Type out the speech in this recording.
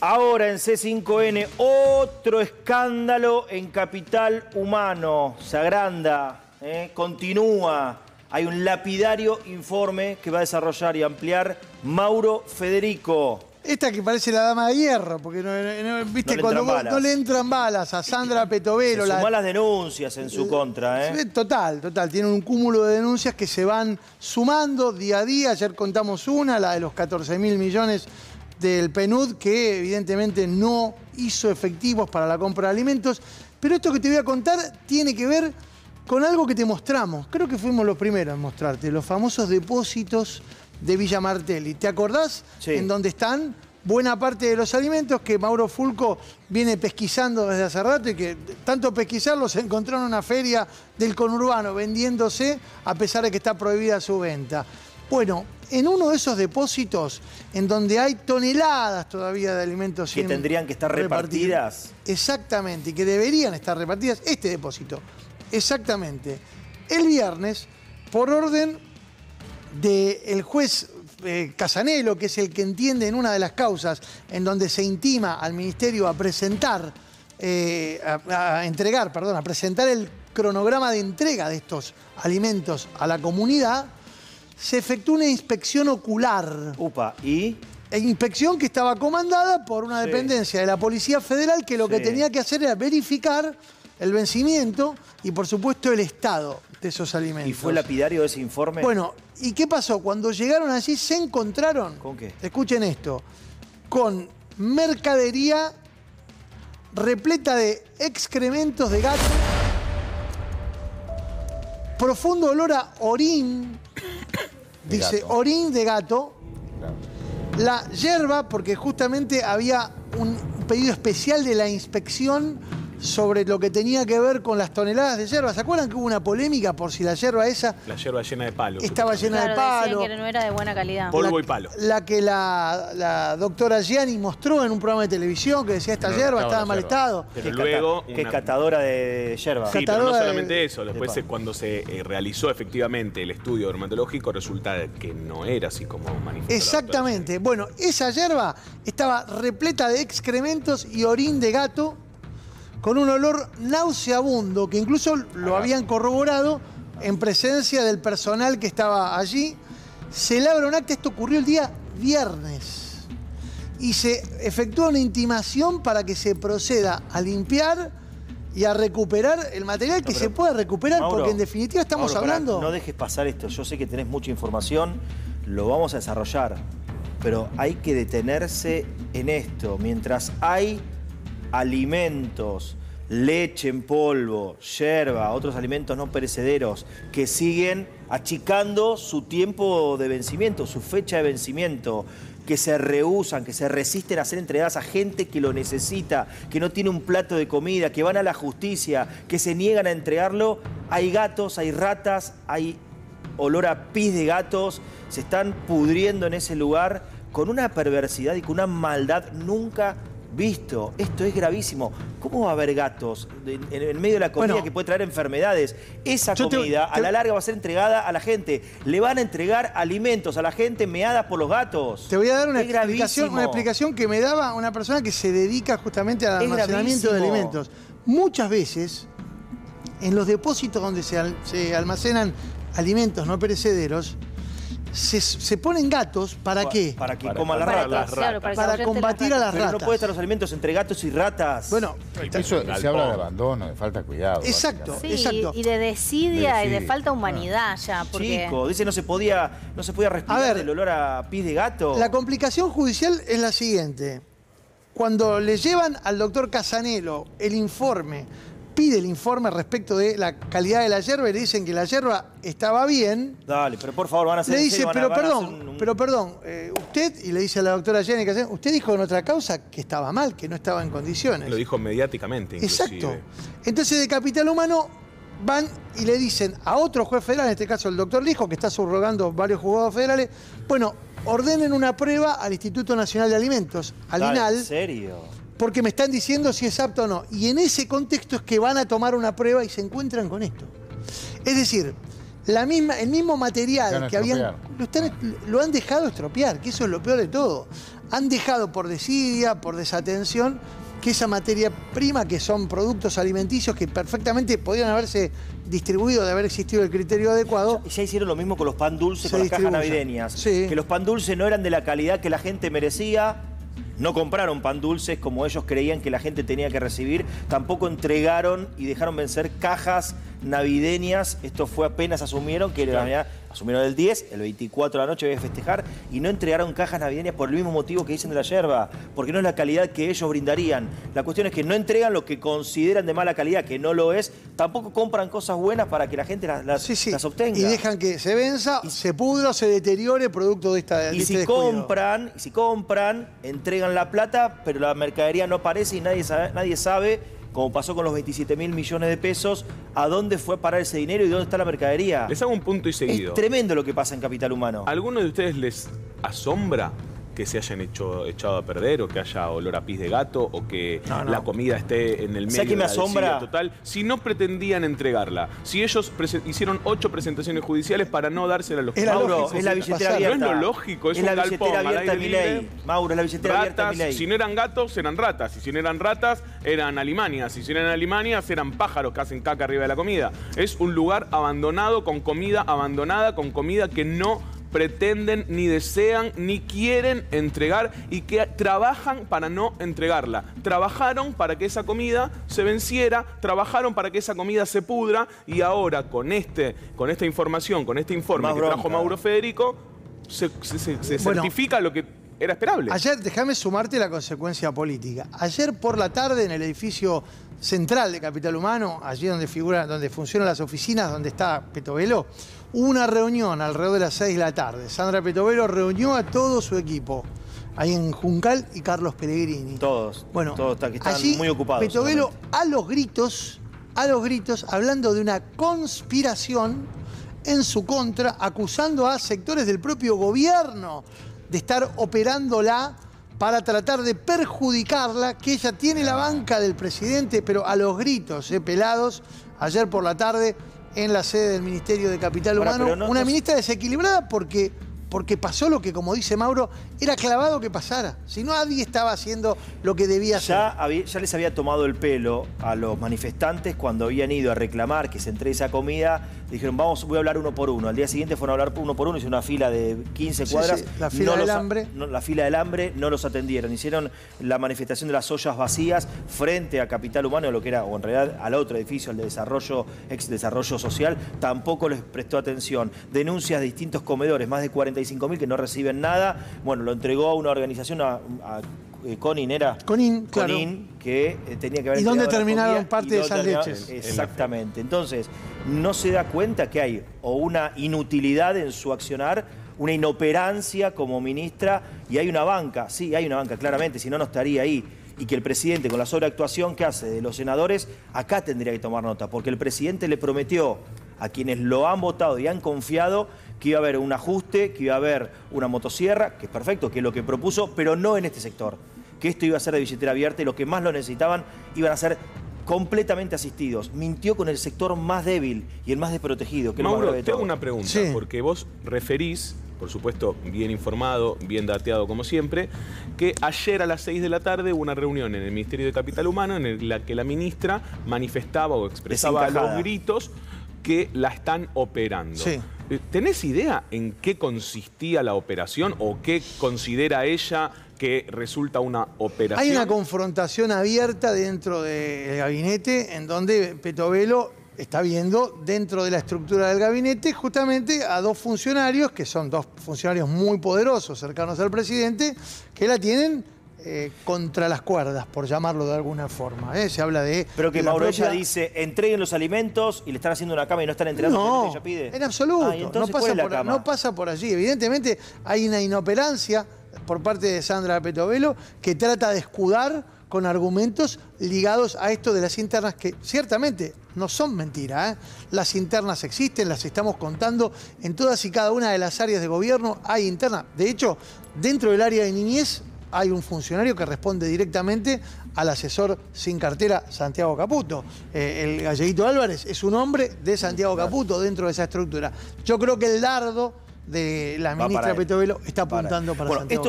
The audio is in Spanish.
Ahora en C5N, otro escándalo en Capital Humano. Se agranda, ¿eh? continúa. Hay un lapidario informe que va a desarrollar y ampliar Mauro Federico. Esta que parece la dama de hierro, porque no, no- viste No cuando vos- no le entran balas a Sandra Petovelo. Se la- sumó las denuncias en su contra, ¿eh? Eh, Total, total. Tienen un cúmulo de denuncias que se van sumando día a día. Ayer contamos una, la de los 14 mil millones del PNUD, que evidentemente no hizo efectivos para la compra de alimentos. Pero esto que te voy a contar tiene que ver con algo que te mostramos. Creo que fuimos los primeros en mostrarte, los famosos depósitos de Villa Martelli. ¿Te acordás Sí. en dónde están? Buena parte de los alimentos que Mauro Fulco viene pesquisando desde hace rato y que tanto pesquisarlos encontró en una feria del conurbano vendiéndose a pesar de que está prohibida su venta. Bueno, en uno de esos depósitos en donde hay toneladas todavía de alimentos Que sin tendrían que estar repartir. repartidas. Exactamente, y que deberían estar repartidas, este depósito. Exactamente. El viernes, por orden del juez eh, Casanelo, que es el que entiende en una de las causas en donde se intima al ministerio a presentar, eh, a, a entregar, perdón, a presentar el cronograma de entrega de estos alimentos a la comunidad, se efectuó una inspección ocular. Upa, ¿y? E inspección que estaba comandada por una Sí. dependencia de la Policía Federal que lo que tenía que hacer era verificar el vencimiento y por supuesto el estado de esos alimentos. ¿Y fue lapidario ese informe? Bueno, ¿y qué pasó? Cuando llegaron allí se encontraron, ¿Con qué? escuchen esto, con mercadería repleta de excrementos de gato, profundo olor a orín, dice gato. orín de gato, la yerba, porque justamente había un pedido especial de la inspección sobre lo que tenía que ver con las toneladas de yerba. ¿Se acuerdan que hubo una polémica por si la yerba esa La yerba llena de palo. estaba llena Claro, de palo? que no era de buena calidad. Polvo la, y palo. La que la, la doctora Gianni mostró en un programa de televisión que decía esta No, yerba estaba en mal yerba. estado. Pero Que luego. cata- que catadora de yerba. Sí, pero no de- solamente eso. Después, de cuando se eh, realizó efectivamente el estudio dermatológico, resulta que no era así como manifestó. la Exactamente. Bueno, esa yerba estaba repleta de excrementos y orín de gato con un olor nauseabundo que incluso lo habían corroborado en presencia del personal que estaba allí. Se labra un acta, esto ocurrió el día viernes. Y se efectúa una intimación para que se proceda a limpiar y a recuperar el material que No, se pueda recuperar, Mauro, porque en definitiva estamos Mauro, pará, hablando... no dejes pasar esto. Yo sé que tenés mucha información, lo vamos a desarrollar. Pero hay que detenerse en esto. Mientras hay alimentos, leche en polvo, yerba, otros alimentos no perecederos que siguen achicando su tiempo de vencimiento, su fecha de vencimiento, que se rehusan, que se resisten a ser entregadas a gente que lo necesita, que no tiene un plato de comida, que van a la justicia, que se niegan a entregarlo, hay gatos, hay ratas, hay olor a pis de gatos, se están pudriendo en ese lugar con una perversidad y con una maldad nunca visto. Esto es gravísimo. ¿Cómo va a haber gatos en, medio de la comida Bueno. que puede traer enfermedades? Esa te- comida a la larga va a ser entregada a la gente. Le van a entregar alimentos a la gente meada por los gatos. Te voy a dar una Es explicación, gravísimo. una explicación que me daba una persona que se dedica justamente al almacenamiento de alimentos. Muchas veces, en los depósitos donde se, al- se almacenan alimentos no perecederos, se, se ponen gatos, ¿para Pa- qué? Para que Para- coman las Para, ratas. las que- claro, ratas. para, combatir las a las Pero no ratas. puede estar los alimentos entre gatos y ratas. Bueno, Eso se habla de abandono, de falta de cuidado. Exacto. Sí, Exacto. y de desidia y de falta de humanidad ya, porque... Chico, dice no se podía, no se podía respirar A ver, el olor a pis de gato. La complicación judicial es la siguiente. Cuando le llevan al doctor Casanelo el informe, pide el informe respecto de la calidad de la yerba y le dicen que la yerba estaba bien, Dale, pero por favor, van a hacer le dice, pero perdón, hacer un- un- pero perdón, eh, usted, y le dice a la doctora Jenny usted dijo en otra causa que estaba mal, que no estaba en condiciones. Lo dijo mediáticamente. Exacto. inclusive. Entonces de Capital Humano van y le dicen a otro juez federal, en este caso el doctor Lijo, que está subrogando varios juzgados federales, bueno, ordenen una prueba al Instituto Nacional de Alimentos, al Dale, INAL, ¿En serio? Porque me están diciendo si es apto o no. Y en ese contexto es que van a tomar una prueba y se encuentran con esto. Es decir, la misma, el mismo Ya material que habían. Lo, están- lo han dejado estropear, que eso es lo peor de todo. Han dejado por desidia, por desatención, que esa materia prima, que son productos alimenticios que perfectamente podrían haberse distribuido de haber existido el criterio adecuado, Ya hicieron lo mismo con los pan dulces, Se con las cajas navideñas. Sí. Que los pan dulces no eran de la calidad que la gente merecía. No compraron pan dulces como ellos creían que la gente tenía que recibir. Tampoco entregaron y dejaron vencer cajas navideñas. Esto fue apenas asumieron que la Navidad- asumieron el 10, el 24 de la noche voy a festejar y no entregaron cajas navideñas por el mismo motivo que dicen de la yerba, porque no es la calidad que ellos brindarían. La cuestión es que no entregan lo que consideran de mala calidad, que no lo es. Tampoco compran cosas buenas para que la gente las, las- sí, sí, las obtenga. y dejan que se venza, se pudra se deteriore producto de esta de Y este si descuido. compran, y si compran, entregan la plata, pero la mercadería no aparece y nadie sabe, nadie sabe, como pasó con los 27 mil millones de pesos, a dónde fue a parar ese dinero y dónde está la mercadería. Les hago un punto y seguido. Es tremendo lo que pasa en Capital Humano. ¿A ¿Alguno de ustedes les asombra que se hayan hecho, echado a perder o que haya olor a pis de gato o que No, no. la comida esté en el medio ¿Sabe qué de la asombra? total? Si no pretendían entregarla, si ellos hicieron ocho presentaciones judiciales para no dársela a los Es la Mauro, es la billetera abierta. No es lo lógico, es es un la billetera abierta. Mauro, es la billetera abierta Ratas, ley. si no eran gatos, eran ratas. Y si no eran ratas, eran alimanias. Y si no eran alimanias, eran pájaros que hacen caca arriba de la comida. Es un lugar abandonado, con comida abandonada, con comida que no pretenden, ni desean, ni quieren entregar y que trabajan para no entregarla. Trabajaron para que esa comida se venciera, trabajaron para que esa comida se pudra y ahora con, este, con esta información, con este informe Más que bronca. trajo Mauro Federico, se, se- se- se Bueno. certifica lo que era esperable. Ayer, déjame sumarte la consecuencia política. Ayer por la tarde en el edificio central de Capital Humano, allí donde figura, donde funcionan las oficinas, donde está Petovelo, hubo una reunión alrededor de las 6 de la tarde. Sandra Petovelo reunió a todo su equipo, ahí en Juncal y Carlos Pellegrini. Todos, Bueno, todos que están allí muy ocupados. Petovelo a los gritos, a los gritos, hablando de una conspiración en su contra, acusando a sectores del propio gobierno de estar operándola para tratar de perjudicarla, que ella tiene la banca del presidente, pero a los gritos, eh, pelados, ayer por la tarde en la sede del Ministerio de Capital Humano, no- una no- ministra desequilibrada porque, porque pasó lo que, como dice Mauro, era clavado que pasara. Si no, nadie estaba haciendo lo que debía hacer. Ya, había- ya les había tomado el pelo a los manifestantes cuando habían ido a reclamar que se entregue esa comida. Dijeron, vamos, voy a hablar uno por uno. Al día siguiente fueron a hablar uno por uno, hicieron una fila de 15 Sí, cuadras. sí, la fila del los hambre. no, la fila del hambre no los atendieron. Hicieron la manifestación de las ollas vacías frente a Capital Humano, lo que era, o en realidad al otro edificio, el de desarrollo, ex desarrollo social, tampoco les prestó atención. Denuncias de distintos comedores, más de 45 mil que no reciben nada. Bueno, lo entregó a una organización, a, a eh, Conin era. Conin, claro. Conin, que eh, tenía que haber ¿Y dónde terminaron parte de esas leches? Exactamente. Entonces, no se da cuenta que hay o una inutilidad en su accionar, una inoperancia como ministra, y hay una banca, sí, hay una banca, claramente, si no, no estaría ahí. Y que el presidente, con la sobreactuación que hace de los senadores, acá tendría que tomar nota, porque el presidente le prometió a quienes lo han votado y han confiado que iba a haber un ajuste, que iba a haber una motosierra, que es perfecto, que es lo que propuso, pero no en este sector. Que esto iba a ser de billetera abierta y los que más lo necesitaban iban a ser completamente asistidos. Mintió con el sector más débil y el más desprotegido, que es lo más Mauro, te hago una pregunta, Sí. porque vos referís, por supuesto, bien informado, bien dateado como siempre, que ayer a las 6 de la tarde hubo una reunión en el Ministerio de Capital Humano en la que la ministra manifestaba o expresaba a los gritos que la están operando. Sí. Eh, ¿Tenés idea en qué consistía la operación o qué considera ella que resulta una operación? Hay una confrontación abierta dentro del gabinete en donde Petovelo está viendo dentro de la estructura del gabinete justamente a dos funcionarios, que son dos funcionarios muy poderosos, cercanos al presidente, que la tienen eh, contra las cuerdas, por llamarlo de alguna forma. ¿eh? Se habla de... Pero que Mauro ella propia- dice, entreguen los alimentos y le están haciendo una cama y no están entregando lo No, que ella pide. en absoluto. Ah, ¿y no, entonces pasa por, no pasa por allí. Evidentemente hay una inoperancia por parte de Sandra Petovelo que trata de escudar con argumentos ligados a esto de las internas que ciertamente no son mentiras. ¿eh? Las internas existen, las estamos contando en todas y cada una de las áreas de gobierno hay internas. De hecho, dentro del área de niñez hay un funcionario que responde directamente al asesor sin cartera Santiago Caputo. Eh, el galleguito Álvarez es un hombre de Santiago Caputo dentro de esa estructura. Yo creo que el dardo de la ministra. Petovelo está apuntando para, Bueno, Santiago